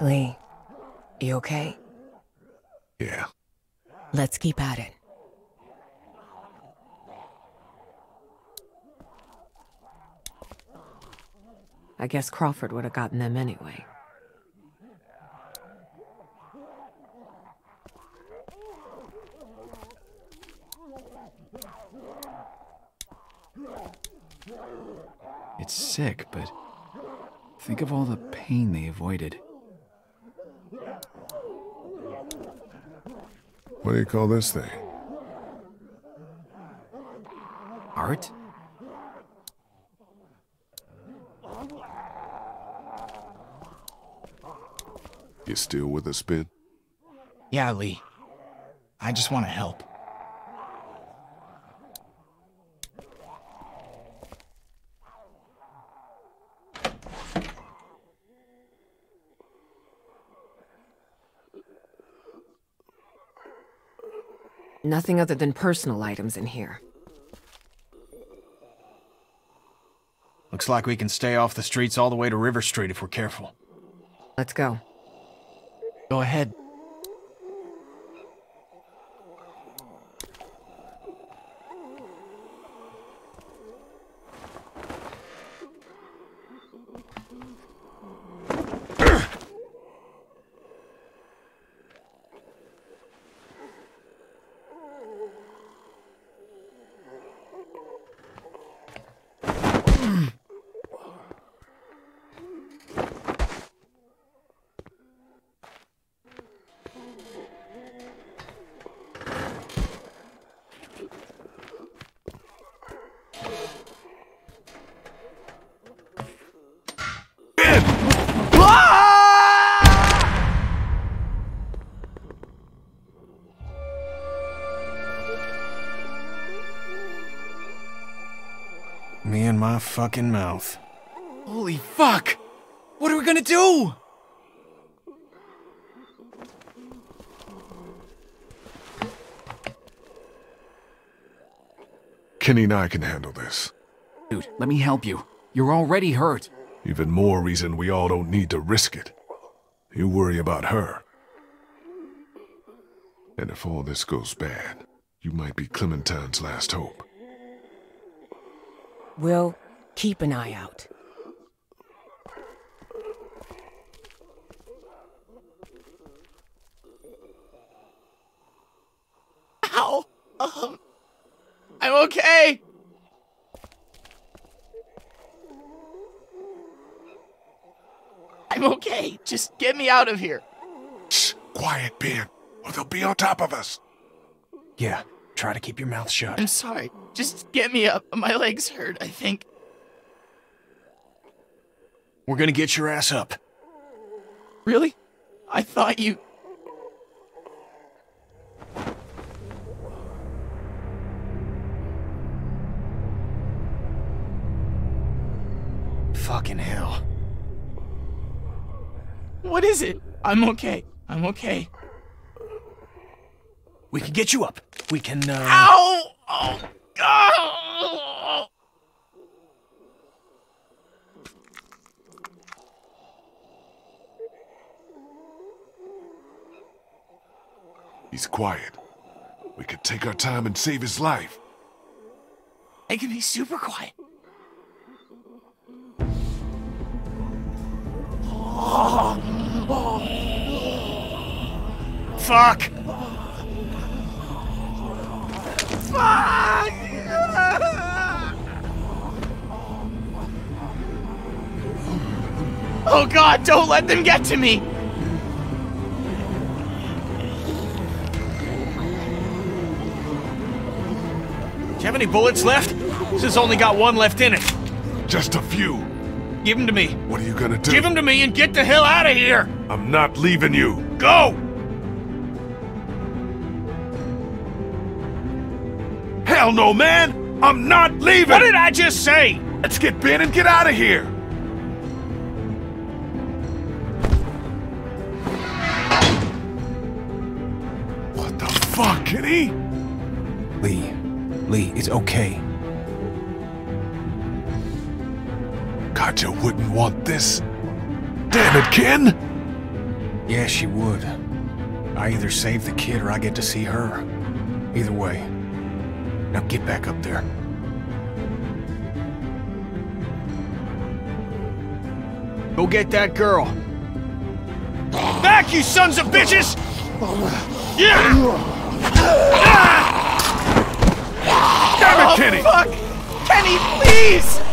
Lee, you okay? Yeah. Let's keep at it. I guess Crawford would have gotten them anyway. It's sick, but think of all the pain they avoided. What do you call this thing? Art? You still with us, Ben? Yeah, Lee. I just want to help. Nothing other than personal items in here. Looks like we can stay off the streets all the way to River Street if we're careful. Let's go. Go ahead. Fucking mouth. Holy fuck! What are we gonna do? Kenny and I can handle this. Dude, let me help you. You're already hurt. Even more reason we all don't need to risk it. You worry about her. And if all this goes bad, you might be Clementine's last hope. We'll keep an eye out. Ow! Um, I'm okay! I'm okay. Just get me out of here. Shh, quiet, Ben, or they'll be on top of us. Yeah, try to keep your mouth shut. I'm sorry. Just get me up. My legs hurt, I think. We're gonna get your ass up. Really? I thought you. Fucking hell. What is it? I'm okay. I'm okay. We can get you up. We can, uh... Ow! Oh, God! He's quiet. We could take our time and save his life. I can be super quiet. Fuck! Fuck! Oh god, don't let them get to me! Any bullets left? This has only got one left in it. Just a few. Give them to me. What are you gonna do? Give them to me and get the hell out of here! I'm not leaving you. Go! Hell no, man! I'm not leaving! What did I just say? Let's get Ben and get out of here! What the fuck, Kenny? Lee. Lee, it's okay. Katjaa wouldn't want this. Damn it, Ken! Yeah, she would. I either save the kid or I get to see her. Either way. Now get back up there. Go get that girl. Back, you sons of bitches! Yeah! Ah! Damn it, oh, Kenny! Fuck! Kenny, please!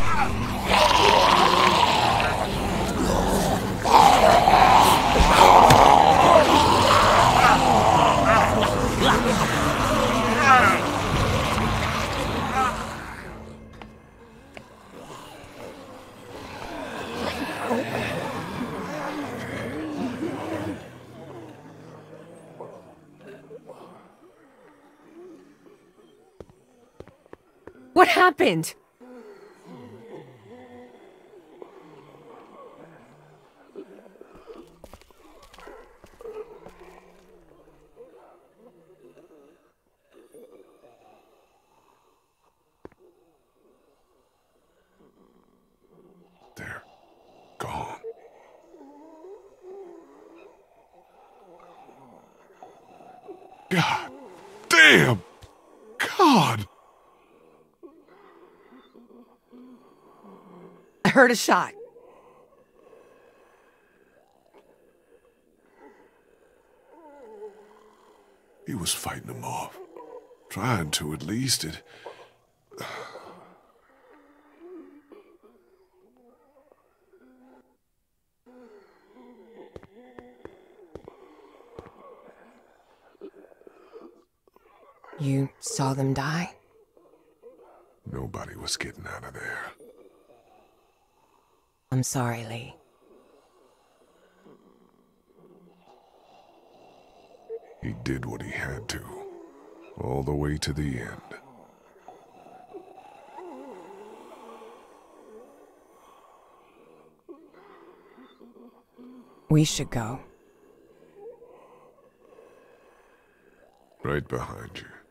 Happened? They're gone. God damn! God! I heard a shot. He was fighting them off. Trying to, at least. It. You saw them die? Nobody was getting out of there. I'm sorry, Lee. He did what he had to. All the way to the end. We should go. Right behind you.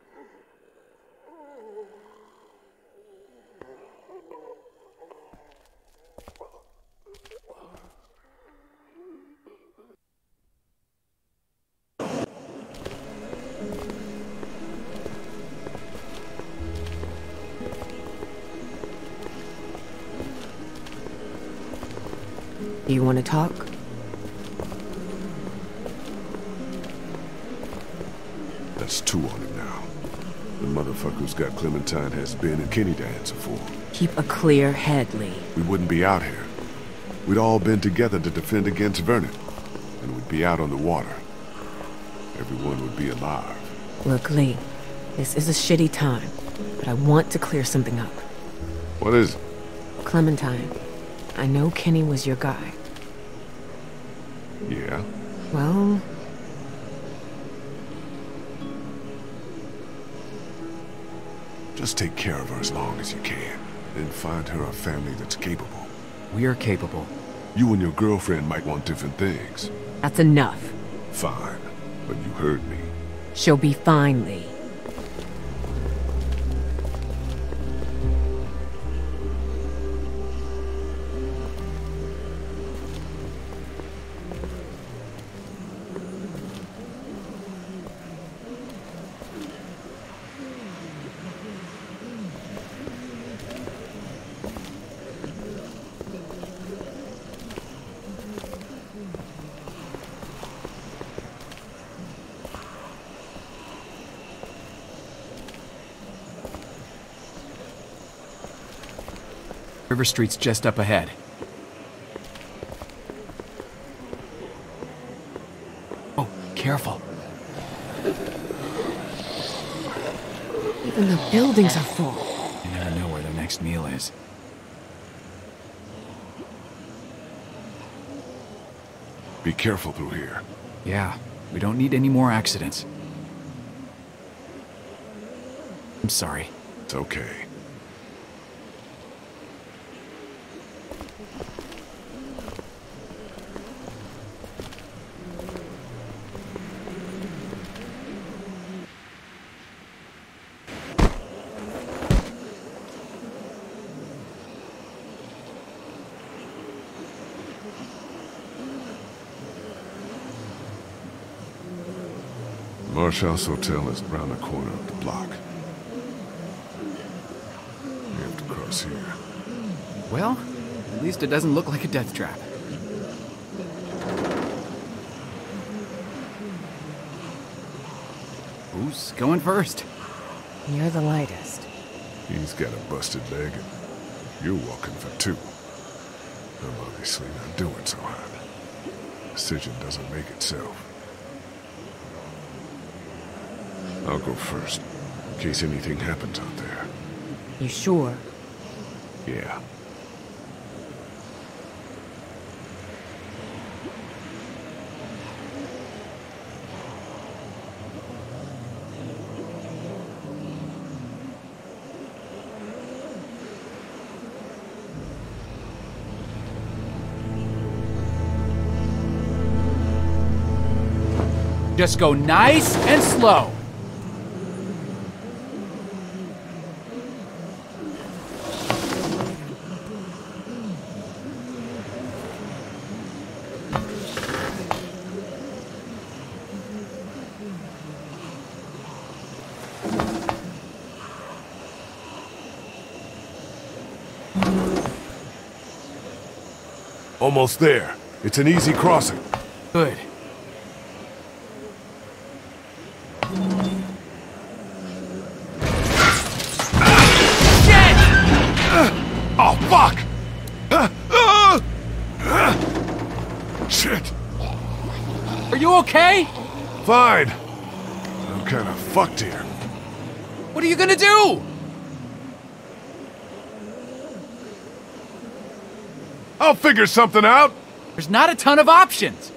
You want to talk? That's two on him now. The motherfucker who's got Clementine has Ben and Kenny to answer for. Keep a clear head, Lee. We wouldn't be out here. We'd all been together to defend against Vernon. And we'd be out on the water. Everyone would be alive. Look, Lee, this is a shitty time, but I want to clear something up. What is it? Clementine, I know Kenny was your guy. Just take care of her as long as you can. and find her a family that's capable. We are capable. You and your girlfriend might want different things. that's enough. Fine. But you heard me. She'll be fine, Lee. River Street's just up ahead. Oh, careful. Even the buildings are full. You never know where their next meal is. Be careful through here. Yeah, we don't need any more accidents. I'm sorry. It's okay. Marshall's Hotel is around the corner of the block. We have to cross here. Well, at least it doesn't look like a death trap. Who's going first? You're the lightest. He's got a busted leg, and you're walking for two. I'm obviously not doing so hot. Decision doesn't make itself. I'll go first, in case anything happens out there. You sure? Yeah. Just go nice and slow. Almost there. It's an easy crossing. Good. Oh, fuck! Shit! Are you okay? Fine. I'm kind of fucked here. What are you gonna do? I'll figure something out. There's not a ton of options.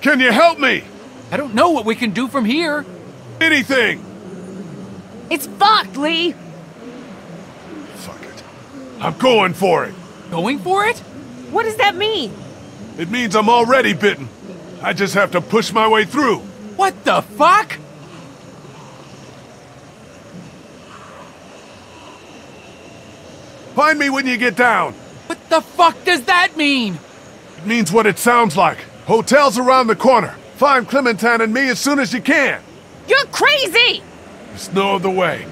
Can you help me? I don't know what we can do from here. Anything. It's fucked, Lee! Fuck it. I'm going for it. Going for it? What does that mean? It means I'm already bitten. I just have to push my way through. What the fuck? Find me when you get down. What the fuck does that mean? It means what it sounds like. Hotel's around the corner. Find Clementine and me as soon as you can. You're crazy! There's no other way.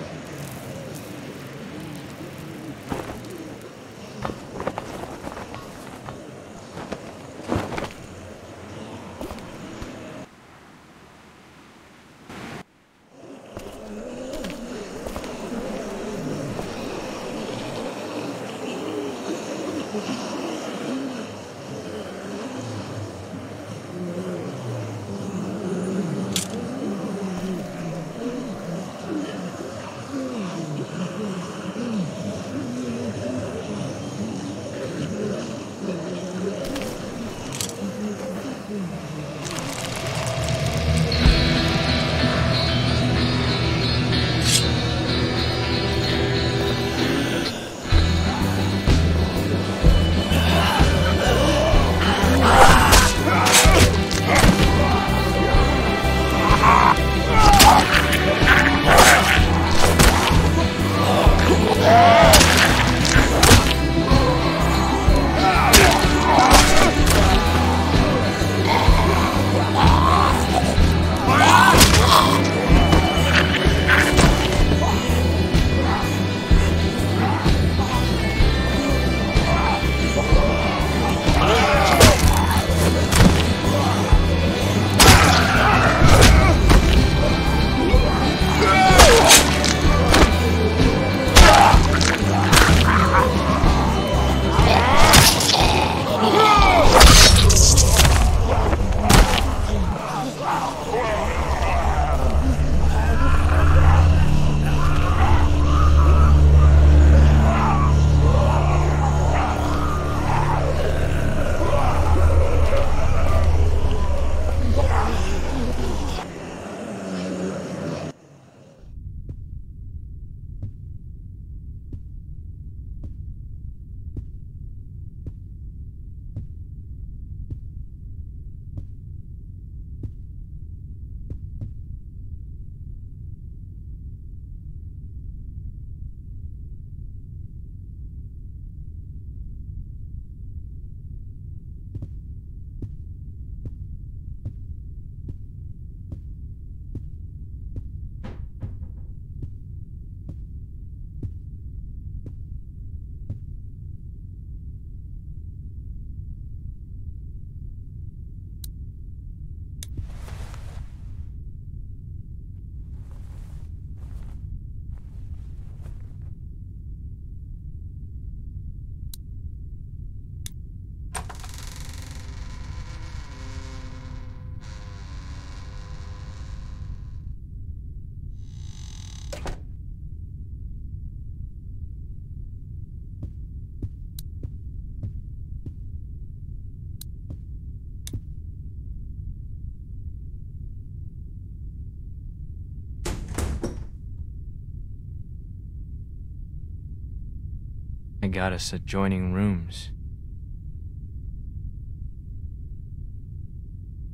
Got us adjoining rooms.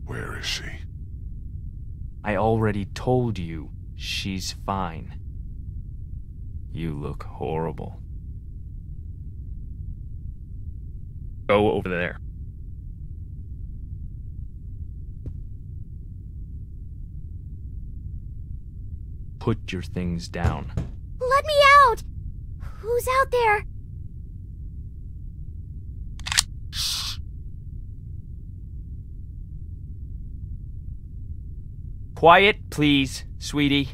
Where is she? I already told you she's fine. You look horrible. Go over there. Put your things down. Let me out! Who's out there? Quiet, please, sweetie.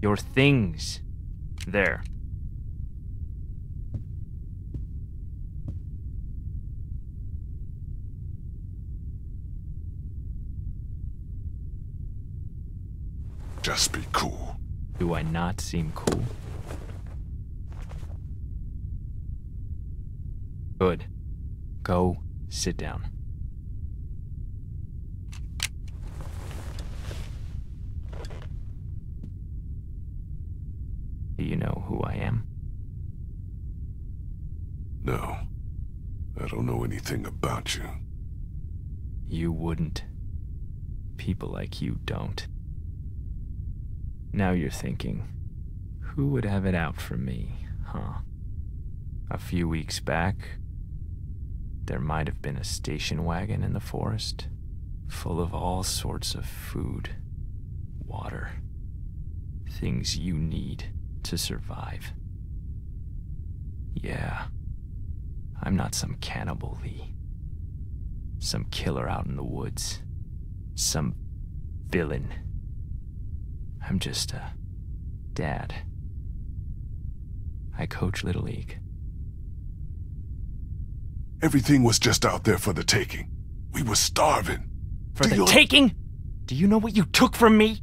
Your things. There. Just be cool. Do I not seem cool? Good. Go sit down. Know who I am? No. I don't know anything about you. You wouldn't. People like you don't. Now you're thinking, who would have it out for me, huh? A few weeks back, there might have been a station wagon in the forest, full of all sorts of food, water, things you need to survive. Yeah, I'm not some cannibal, Lee. Some killer out in the woods. Some villain. I'm just a dad. I coach Little League. Everything was just out there for the taking. We were starving. For Do the you- taking? Do you know what you took from me?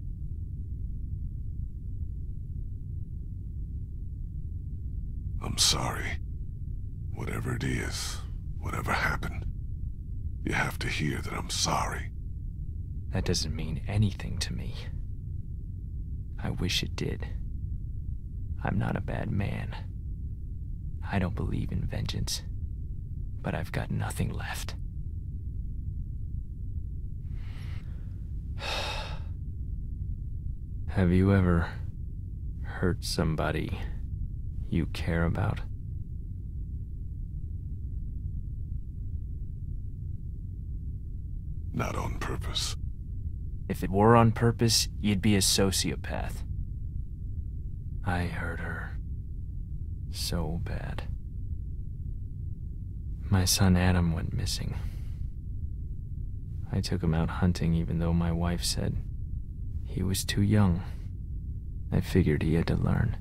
I'm sorry. Whatever it is, whatever happened, you have to hear that I'm sorry. That doesn't mean anything to me. I wish it did. I'm not a bad man. I don't believe in vengeance, but I've got nothing left. Have you ever hurt somebody you care about? Not on purpose. If it were on purpose, you'd be a sociopath. I hurt her. So bad. My son Adam went missing. I took him out hunting even though my wife said he was too young. I figured he had to learn.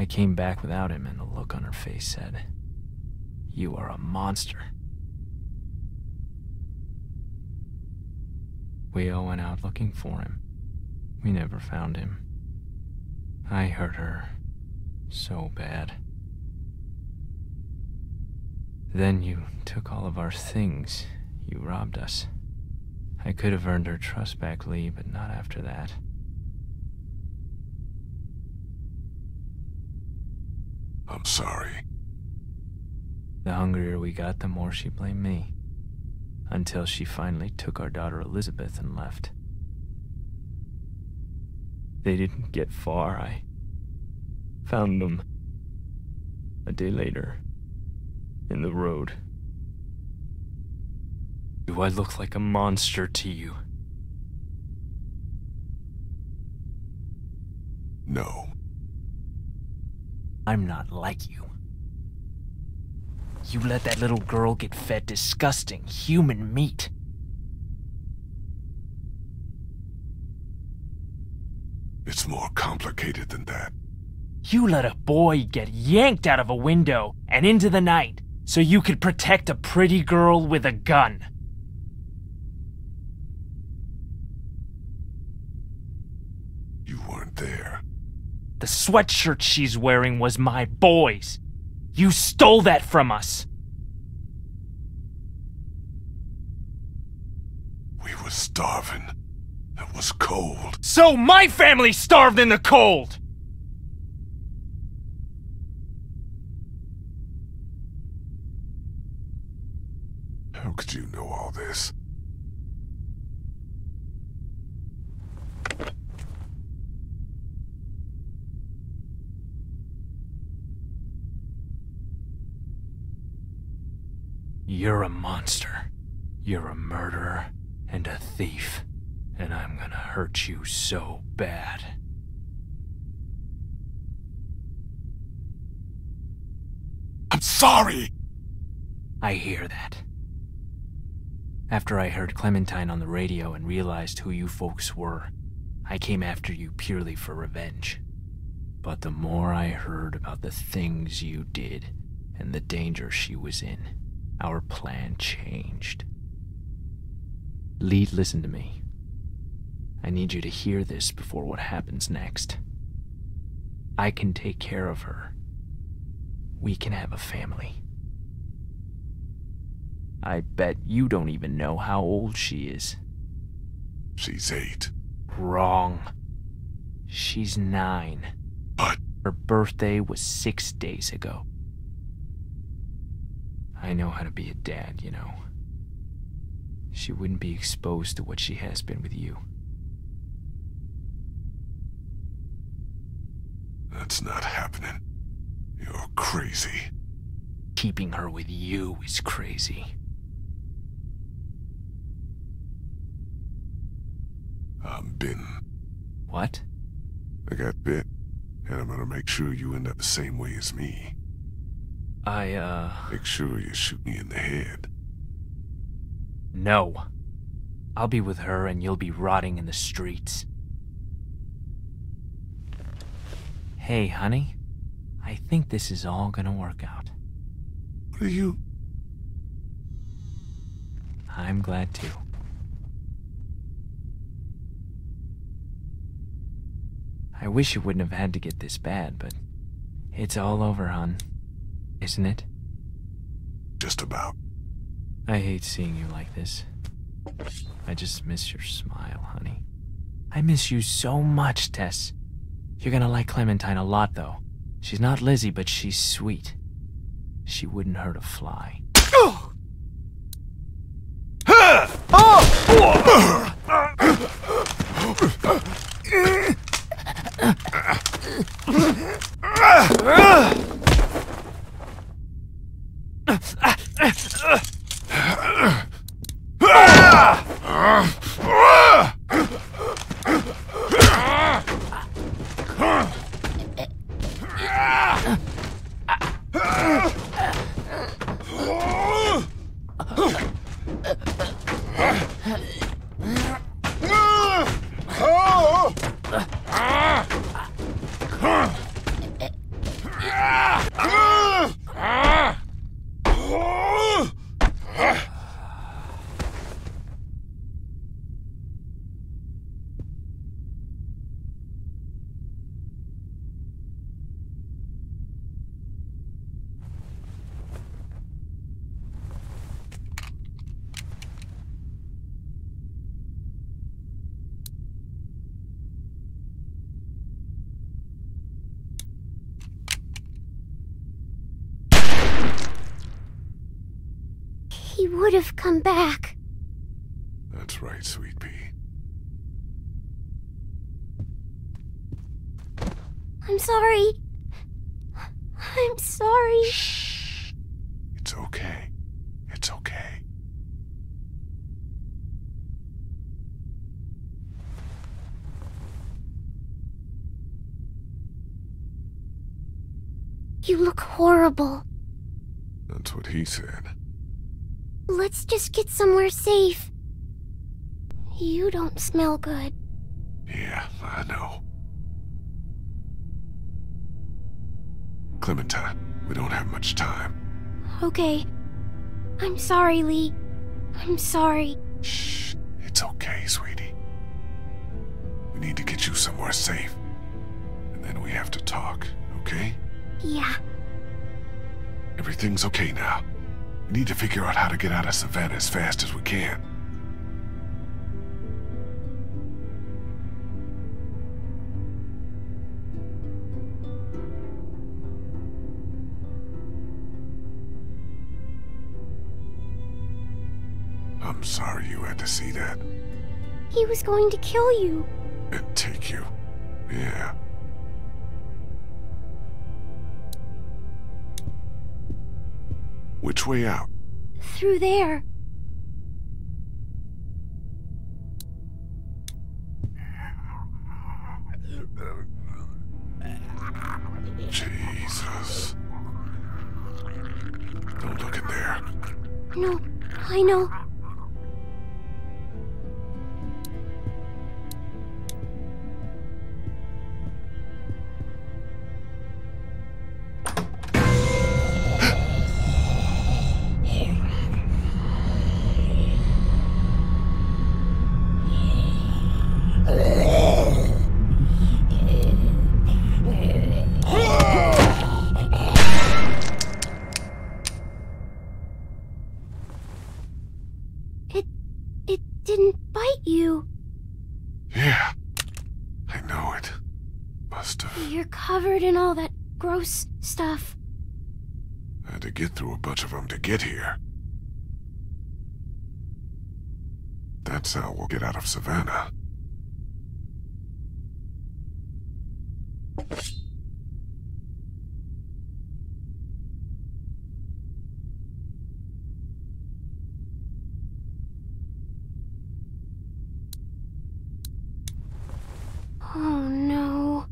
I came back without him, and the look on her face said, You are a monster. We all went out looking for him. We never found him. I hurt her so bad. Then you took all of our things. You robbed us. I could have earned her trust back, Lee, but not after that. I'm sorry. The hungrier we got, the more she blamed me. Until she finally took our daughter Elizabeth and left. They didn't get far. I found them a day later in the road. Do I look like a monster to you? No. I'm not like you. You let that little girl get fed disgusting human meat. It's more complicated than that. You let a boy get yanked out of a window and into the night so you could protect a pretty girl with a gun. The sweatshirt she's wearing was my boy's. You stole that from us. We were starving. It was cold. So my family starved in the cold! How could you know all this? You're a monster. You're a murderer and a thief. And I'm gonna hurt you so bad. I'm sorry! I hear that. After I heard Clementine on the radio and realized who you folks were, I came after you purely for revenge. But the more I heard about the things you did and the danger she was in, our plan changed. Lee, listen to me. I need you to hear this before what happens next. I can take care of her. We can have a family. I bet you don't even know how old she is. She's eight. Wrong. She's nine. But Her birthday was six days ago. I know how to be a dad, you know. She wouldn't be exposed to what she has been with you. that's not happening. You're crazy. Keeping her with you is crazy. I'm bitten. What? I got bit, and I'm gonna make sure you end up the same way as me. I, uh. Make sure you shoot me in the head. No. I'll be with her and you'll be rotting in the streets. Hey, honey. I think this is all gonna work out. What are you? I'm glad too. I wish it wouldn't have had to get this bad, but it's all over, hon. Isn't it? Just about. I hate seeing you like this. I just miss your smile, honey. I miss you so much, Tess. You're gonna like Clementine a lot, though. She's not Lizzie, but she's sweet. She wouldn't hurt a fly. あっ。Would have come back. That's right, sweet pea. I'm sorry. I'm sorry. Shh. It's okay. It's okay. You look horrible. That's what he said. Let's just get somewhere safe. You don't smell good. Yeah, I know. Clementine, we don't have much time. Okay. I'm sorry, Lee. I'm sorry. Shh. It's okay, sweetie. We need to get you somewhere safe. And then we have to talk, okay? Yeah. Everything's okay now. We need to figure out how to get out of Savannah as fast as we can. I'm sorry you had to see that. He was going to kill you. And take you. Yeah. Which way out? Through there. Covered in all that gross stuff. I had to get through a bunch of them to get here. That's how we'll get out of Savannah. Oh no.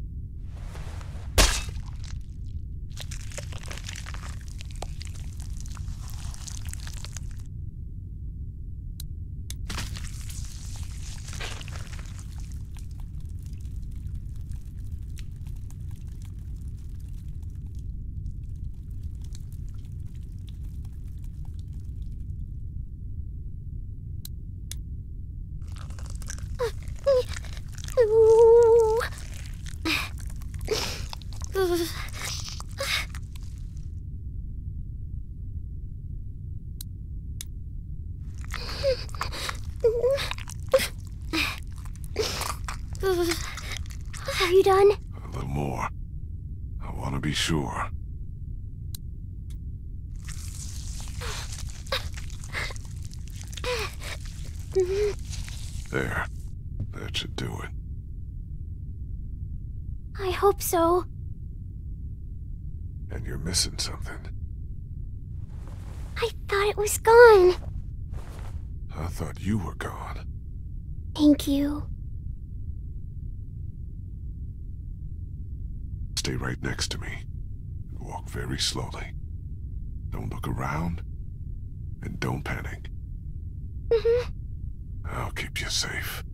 Ooh. Are you done? A little more. I want to be sure. There. That should do it. I hope so. And you're missing something. I thought it was gone. I thought you were gone. Thank you. Stay right next to me. And walk very slowly. Don't look around. And don't panic. Mm -hmm. I'll keep you safe.